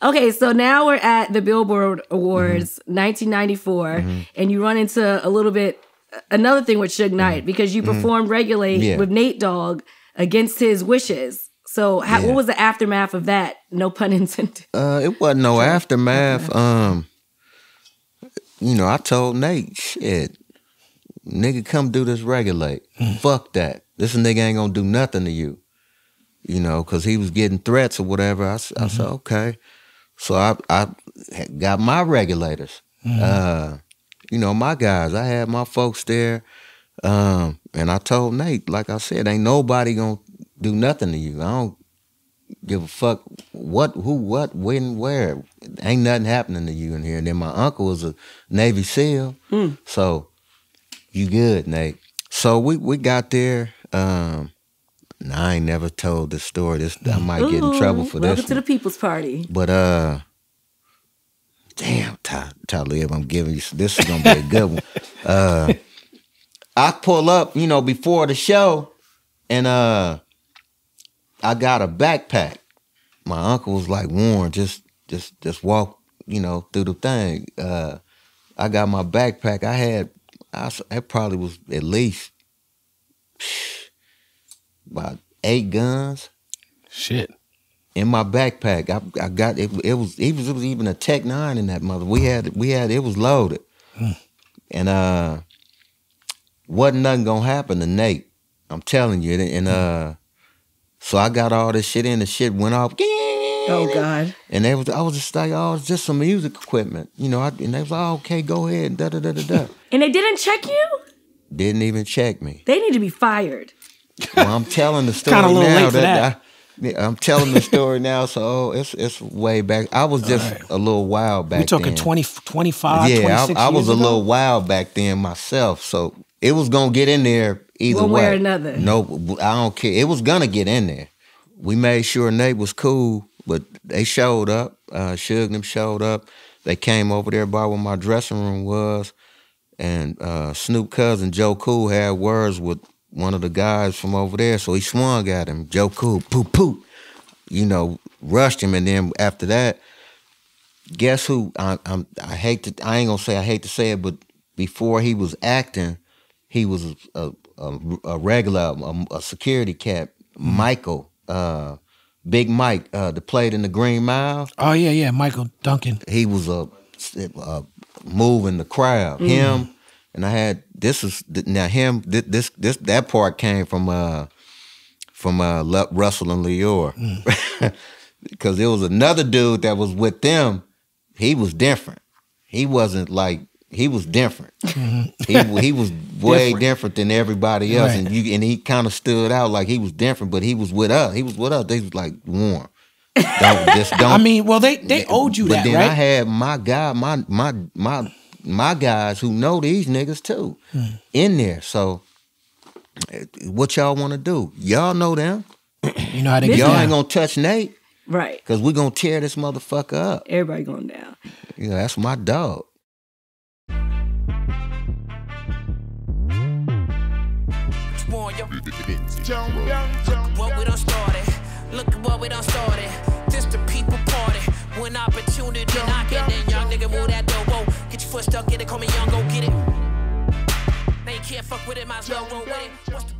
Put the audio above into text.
Okay, so now we're at the Billboard Awards, mm-hmm. 1994, mm-hmm. and you run into a little bit uh, another thing with Suge Knight mm-hmm. because you performed "Regulate" Yeah. with Nate Dogg against his wishes. So, how, Yeah. what was the aftermath of that? No pun intended. Uh, it wasn't no aftermath. Um, you know, I told Nate, shit, nigga, come do this regulate. Hmm. Fuck that. This nigga ain't gonna do nothing to you. You know, cause he was getting threats or whatever. I, s- I said, okay. So I I got my regulators. Uh, you know, my guys. I had my folks there. Um, and I told Nate, like I said, ain't nobody gonna do nothing to you. I don't give a fuck what, who, what, when, where. Ain't nothing happening to you in here. And then my uncle was a Navy SEAL, so you good, Nate. So we we got there. Um, and I ain't never told this story. This I might get in trouble for Ooh, Welcome this. to the People's Party. But uh, damn, Ty- Talib, I'm giving you. This is gonna be a good one. Uh, I pull up, you know, before the show, and uh, I got a backpack. My uncle was like, Warren, just, just, just walk, you know, through the thing. Uh, I got my backpack. I had, I, it probably was at least about eight guns Shit. in my backpack. I, I got it. It was it was, it was even a Tech Nine in that mother. We had we had it was loaded, and uh, wasn't nothing gonna happen to Nate. I'm telling you. And uh, so I got all this shit in. The shit went off. Oh God. And they was I was just like, oh, it's just some music equipment, you know. I, and they was like, oh, okay, go ahead. Da da da da da. And they didn't check you? Didn't even check me. They need to be fired. Well, I'm telling the story a little now. late for that. I, yeah, I'm telling the story now, so oh, it's it's way back. I was just a little wild back. We're talking then. 20, 25, Yeah, 26 I, I was years a ago? little wild back then myself, so it was gonna get in there either One way way. or another. No, I don't care. It was gonna get in there. We made sure Nate was cool, but they showed up. Uh, Suge and them showed up. They came over there by where my dressing room was, and uh, Snoop cousin Joe Cool had words with one of the guys from over there, so he swung at him. Joe Cool, poop poop, you know, rushed him, and then after that, guess who? I, I'm, I hate to. I ain't gonna say I hate to say it, but before he was acting, he was a a, a regular, a, a security cat, Michael, uh, Big Mike, uh, that played in the Green Mile. Oh, yeah, yeah. Michael Duncan. He was a, a moving the crowd. Him and I had this is now him. thi- This this that part came from uh from uh Russell and Lyor because there was another dude that was with them. He was different. He wasn't like he was different. he he was way different. than everybody else, Right. and you and he kind of stood out like he was different. But he was with us. He was with us. They was like warm. Don't just don't. I mean, well, they, they owed you but that, then right? I had my guy, my my my my guys who know these niggas too Hmm. in there. So what y'all want to do? Y'all know them. you know how they get Y'all down. ain't gonna touch Nate Right. because we gonna tear this motherfucker up. Everybody going down. Yeah, that's my dog. What we done started. Look at what we done started. This the people party. When opportunity knocking, then young nigga move door. Whoa. Get stuck, it, call me young, go get it. You can't fuck with it, might as well roll with it.